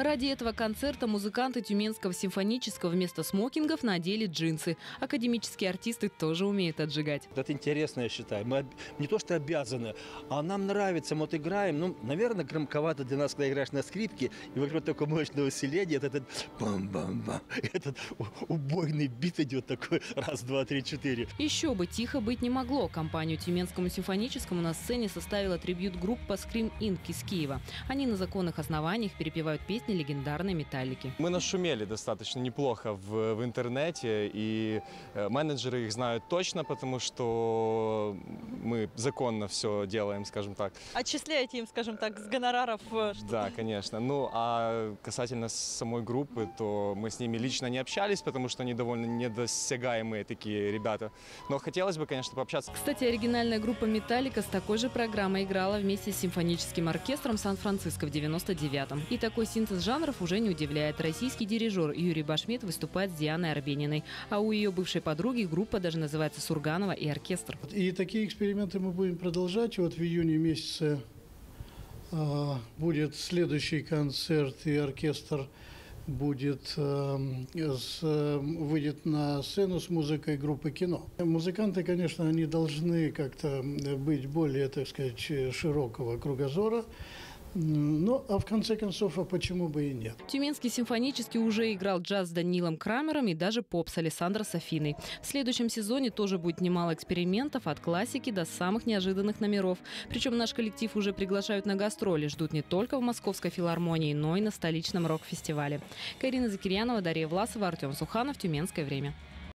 Ради этого концерта музыканты Тюменского симфонического вместо смокингов надели джинсы. Академические артисты тоже умеют отжигать. Это интересно, я считаю. Мы не то что обязаны, а нам нравится. Мы вот играем, ну, наверное, громковато для нас, когда играешь на скрипке, и вокруг такое мощное усиление, это этот бам-бам-бам, этот убойный бит идет такой, раз, два, три, четыре. Еще бы тихо быть не могло. Компанию Тюменскому симфоническому на сцене составила трибют-группа Scream Inc. из Киева. Они на законных основаниях перепевают песни легендарной металлики. Мы нашумели достаточно неплохо в, в интернете, и э, менеджеры их знают точно, потому что мы законно все делаем, скажем так. Отчисляете им, скажем так, с гонораров. э, Да, конечно. Ну, а касательно самой группы, то мы с ними лично не общались, потому что они довольно недосягаемые такие ребята. Но хотелось бы, конечно, пообщаться. Кстати, оригинальная группа «Металлика» с такой же программой играла вместе с симфоническим оркестром Сан-Франциско в 99-м. И такой синтез жанров уже не удивляет. Российский дирижер Юрий Башмет выступает с Дианой Арбениной. А у ее бывшей подруги группа даже называется «Сурганова и оркестр». И такие эксперименты мы будем продолжать. Вот в июне месяце а, будет следующий концерт, и оркестр будет, эм, с, выйдет на сцену с музыкой группы кино. Музыканты, конечно, они должны как-то быть более, так сказать, широкого кругозора. Ну, а в конце концов, а почему бы и нет? Тюменский симфонический уже играл джаз с Данилом Крамером и даже поп с Александром Софиной. В следующем сезоне тоже будет немало экспериментов от классики до самых неожиданных номеров. Причем наш коллектив уже приглашают на гастроли, ждут не только в Московской филармонии, но и на столичном рок-фестивале. Карина Закирьянова, Дарья Власова, Артем Суханов, Тюменское время.